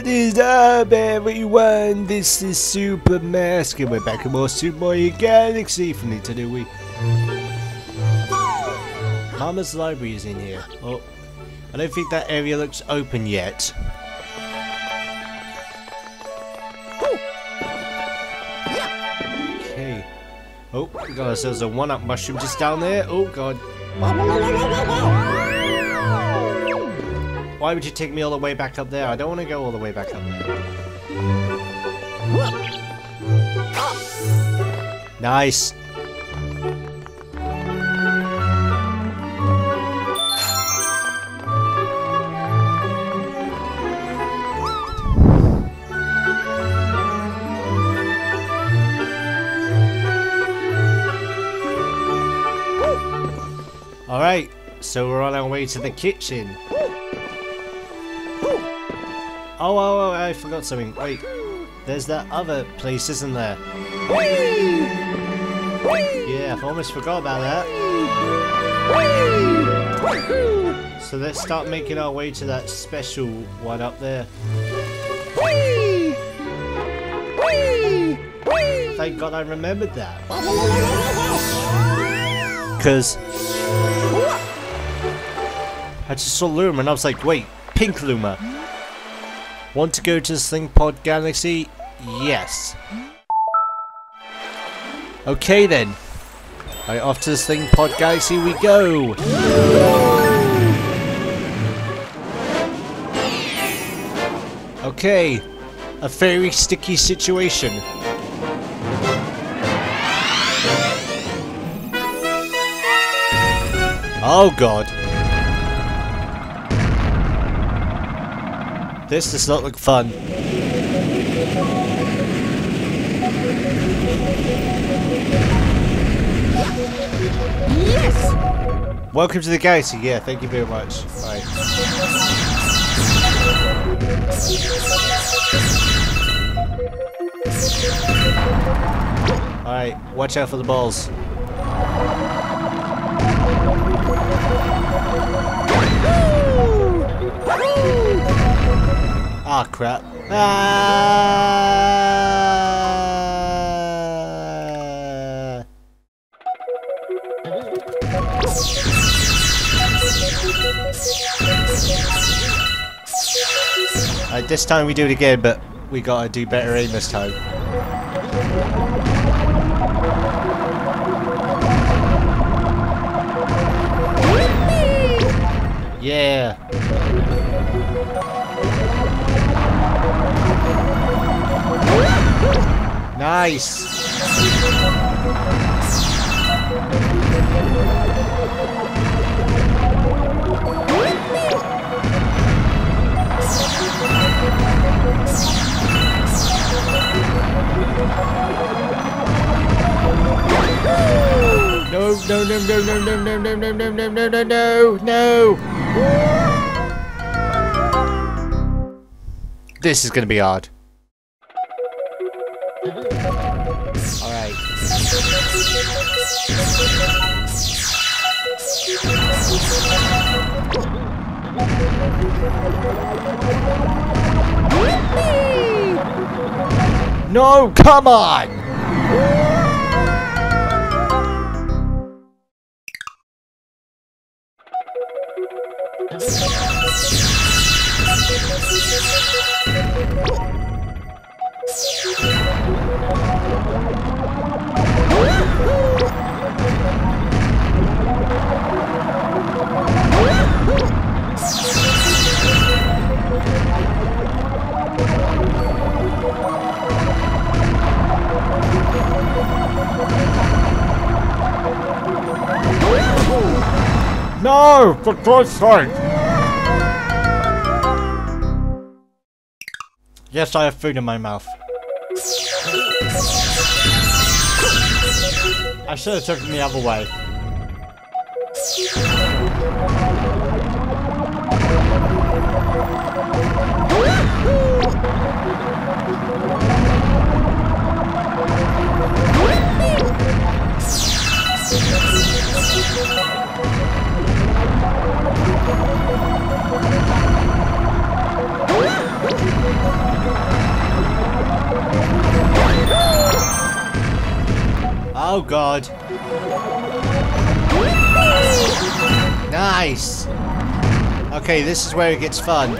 What is up, everyone? This is Super Mask, and we're back in more Super Mario Galaxy from Nintendo Wii. Mama's library is in here. Oh, I don't think that area looks open yet. Okay. Oh, we got ourselves a one-up mushroom just down there. Oh god. Why would you take me all the way back up there? I don't want to go all the way back up there. Nice. Alright, so we're on our way to the kitchen. Oh, oh, oh, I forgot something. Wait, there's that other place, isn't there? Yeah, I almost forgot about that. So let's start making our way to that special one up there. Thank God I remembered that. Because I just saw Luma and I was like, wait, Pink Luma. Want to go to Sling Pod Galaxy? Yes. Okay then. Right, off to the Sling Pod Galaxy we go. Okay, a very sticky situation. Oh god. This does not look fun. Yes! Welcome to the galaxy. Yeah, thank you very much. Bye. Alright, watch out for the balls. Ah, crap. Ah! Alright, this time we do it again, but we gotta do better aim this time. Yeah! Nice! No, no, no, no, no, no, no, no, no, no, no, no, no, no, no! This is gonna be hard. No, come on! No! For God's sake! Yes, I have food in my mouth. I should have taken the other way. Oh god. Nice! Okay, this is where it gets fun.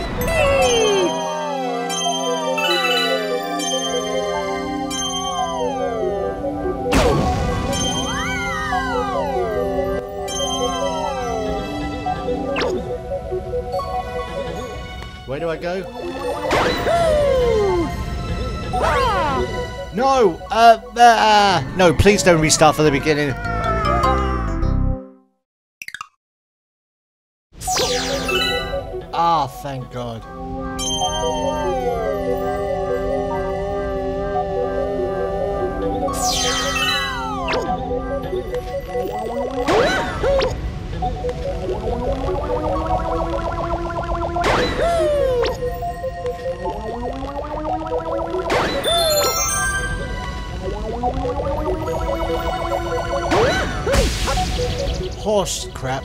Where do I go? No! Uh, uh, no, please don't restart from the beginning. Ah, thank God. Horse crap.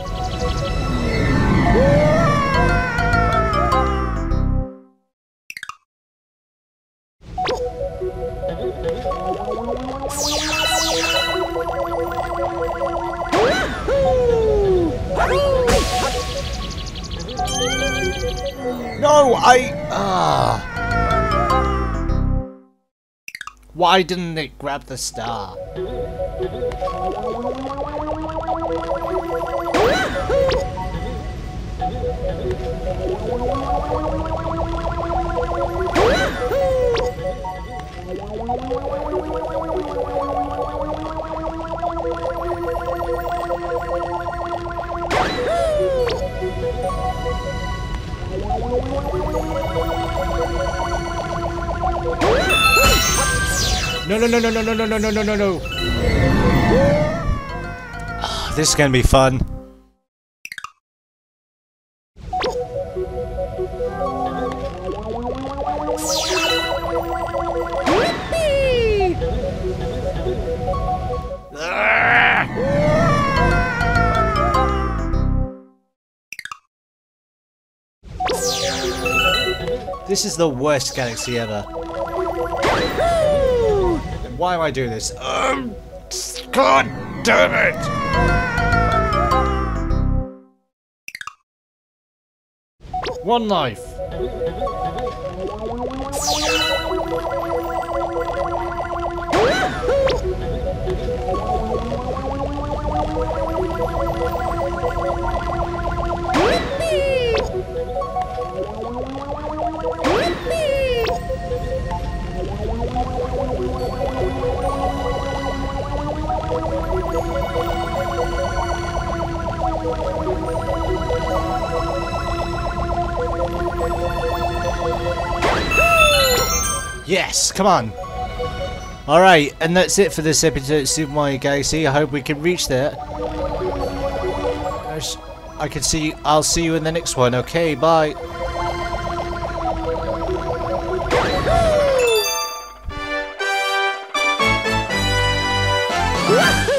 No, I... Ah. Why didn't it grab the star? No, no, no, no, no, no, no, no, no, no, no. Ah, This is gonna be fun. This is the worst galaxy ever. Why am I doing this? Um, God damn it! One life. Yes, come on. Alright, and that's it for this episode of Super Mario Galaxy. I hope we can reach there. I can see you. I'll see you in the next one. Okay, bye. Woohoo!